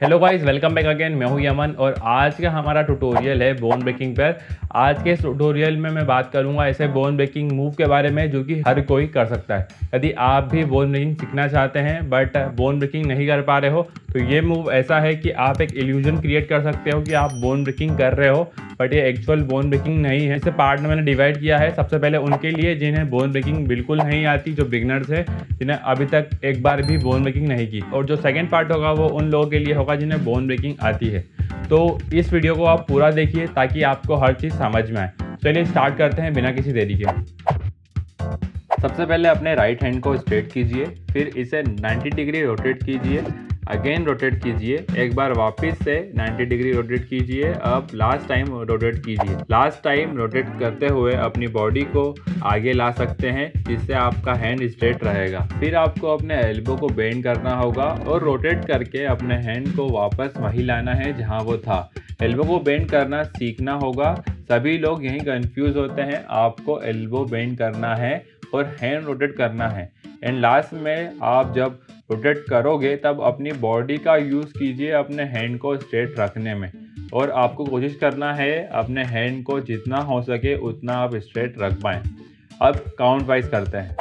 Hello guys welcome back again मैं हूँ Yemen और आज का हमारा ट्यूटोरियल है बोन ब्रेकिंग पर। आज के इस ट्यूटोरियल में मैं बात करूँगा ऐसे बोन ब्रेकिंग मूव के बारे में जो कि हर कोई कर सकता है। यदि आप भी बोन ब्रेकिंग सीखना चाहते हैं बट बोन ब्रेकिंग नहीं कर पा रहे हो तो ये मूव ऐसा है कि आप एक इल्यूजन क्रिएट कर सकते हो कि आप बोन ब्रेकिंग कर रहे हो। बट ये एक्चुअल बोन ब्रेकिंग नहीं है। इसे पार्ट में मैंने डिवाइड किया है। सबसे पहले उनके लिए, जिन्हें बोन ब्रेकिंग बिल्कुल नहीं आती, जो बिगनर्स है, जिन्हें अभी तक एक बार भी बोन ब्रेकिंग नहीं की। और जो सेकेंड पार्ट होगा, वो उन लोगों के लिए होगा, जिन्हें बोन ब्रेकिंग आती है। तो इस वीडियो को आप पूरा देखिए, ताकि आपको हर चीज़ समझ में आए। चलिए स्टार्ट करते हैं बिना किसी देरी के। सबसे पहले अपने राइट हैंड को स्ट्रेट कीजिए, फिर इसे 90 डिग्री रोटेट कीजिए। अगेन रोटेट कीजिए। एक बार वापस से 90 डिग्री रोटेट कीजिए। अब लास्ट टाइम रोटेट कीजिए। लास्ट टाइम रोटेट करते हुए अपनी बॉडी को आगे ला सकते हैं, जिससे आपका हैंड स्ट्रेट रहेगा। फिर आपको अपने एल्बो को बेंड करना होगा और रोटेट करके अपने हैंड को वापस वहीं लाना है जहाँ वो था। एल्बो को बेंड करना सीखना होगा। सभी लोग यहीं कंफ्यूज होते हैं। आपको एल्बो बेंड करना है और हैंड रोटेट करना है। एंड लास्ट में आप जब रोटेट करोगे, तब अपनी बॉडी का यूज़ कीजिए अपने हैंड को स्ट्रेट रखने में। और आपको कोशिश करना है, अपने हैंड को जितना हो सके उतना आप स्ट्रेट रख पाएँ। अब काउंट वाइज करते हैं।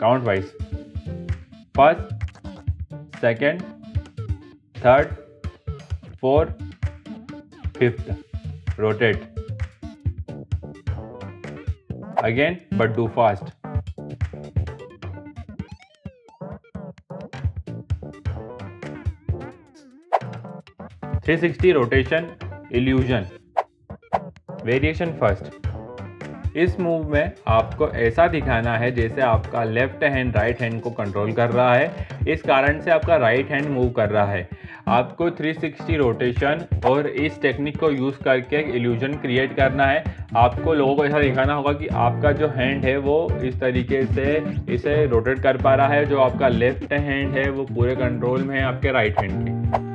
Count wise. First, second, third, fourth, fifth. Rotate. Again, but do fast. 360 rotation illusion variation first इस मूव में आपको ऐसा दिखाना है जैसे आपका लेफ़्ट हैंड राइट हैंड को कंट्रोल कर रहा है। इस कारण से आपका राइट हैंड मूव कर रहा है। आपको 360 रोटेशन और इस टेक्निक को यूज़ करके एक इल्यूजन क्रिएट करना है। आपको लोगों को ऐसा दिखाना होगा कि आपका जो हैंड है वो इस तरीके से इसे रोटेट कर पा रहा है। जो आपका लेफ़्ट हैंड है वो पूरे कंट्रोल में है आपके राइट हैंड के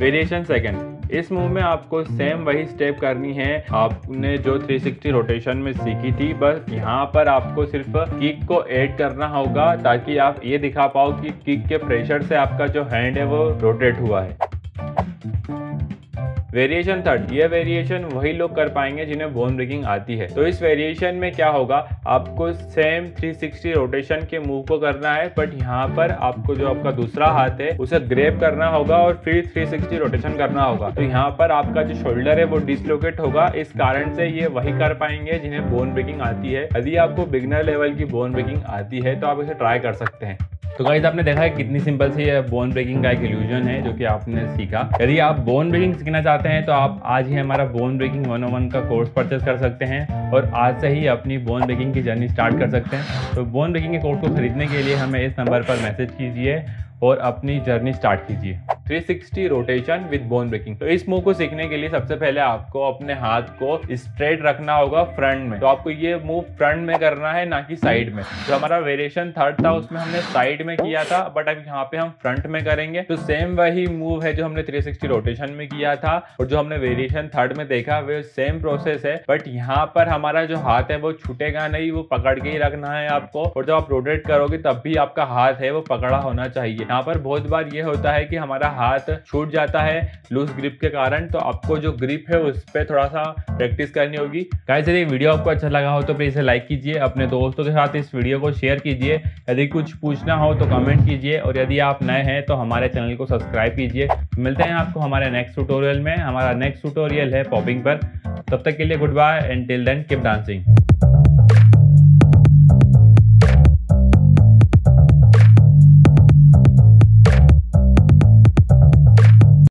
वेरिएशन सेकंड। इस मूव में आपको सेम वही स्टेप करनी है। आपने जो 360 रोटेशन में सीखी थी, बस यहाँ पर आपको सिर्फ़ किक को ऐड करना होगा ताकि आप ये दिखा पाओ कि किक के प्रेशर से आपका जो हैंड है वो रोटेट हुआ है। वेरिएशन थर्ड ये वेरिएशन वही लोग कर पाएँगे जिन्हें बोन ब्रेकिंग आती है। तो इस वेरिएशन में क्या होगा? आपको सेम 360 रोटेशन के मूव को करना है बट यहाँ पर आपको जो आपका दूसरा हाथ है, उसे ग्रेप करना होगा और फिर 360 रोटेशन करना होगा। तो यहाँ पर आपका जो शोल्डर है, वो डिसलोकेट होगा। इस कारण से ये वही कर पाएँगे जिन्हें बोन ब्रेकिंग आती है। यदि आपको बिगनर लेवल की बोन ब्रेकिंग आती है तो आप इसे ट्राई कर सकते हैं। तो गाइज़ आपने देखा है कितनी सिंपल सी बोन ब्रेकिंग का एक इल्यूजन है जो कि आपने सीखा। यदि आप बोन ब्रेकिंग सीखना चाहते हैं तो आप आज ही हमारा बोन ब्रेकिंग वन वन का कोर्स परचेस कर सकते हैं और आज से ही अपनी बोन ब्रेकिंग की जर्नी स्टार्ट कर सकते हैं। तो बोन ब्रेकिंग के कोर्स को खरीदने के लिए हमें इस नंबर पर मैसेज कीजिए और अपनी जर्नी स्टार्ट कीजिए। 360 रोटेशन विद बोन ब्रेकिंग तो इस मूव को सीखने के लिए सबसे पहले आपको अपने हाथ को स्ट्रेट रखना होगा फ्रंट में। तो आपको ये मूव फ्रंट में करना है, ना कि साइड में। जो हमारा वेरिएशन थर्ड था, उसमें हमने साइड में किया था बट अब यहाँ पे हम फ्रंट में करेंगे। तो सेम वही मूव है जो हमने 360 रोटेशन में किया था, और जो हमने वेरिएशन थर्ड में देखा, वो सेम प्रोसेस है। बट यहाँ पर हमारा जो हाथ है, वो छूटेगा नहीं, वो पकड़ के ही रखना है आपको। और जब आप रोटेट करोगे, तब भी आपका हाथ है, वो पकड़ा होना चाहिए। यहाँ पर बहुत बार ये होता है कि हमारा हाथ छूट जाता है लूज ग्रिप के कारण तो आपको जो ग्रिप है उस पर थोड़ा सा प्रैक्टिस करनी होगी। गाइस यदि वीडियो आपको अच्छा लगा हो तो प्लीज़ इसे लाइक कीजिए, अपने दोस्तों के साथ इस वीडियो को शेयर कीजिए। यदि कुछ पूछना हो तो कमेंट कीजिए, और यदि आप नए हैं तो हमारे चैनल को सब्सक्राइब कीजिए। मिलते हैं आपको हमारे नेक्स्ट ट्यूटोरियल में। हमारा नेक्स्ट ट्यूटोरियल है पॉपिंग पर। तब तक के लिए good bye and till then keep dancing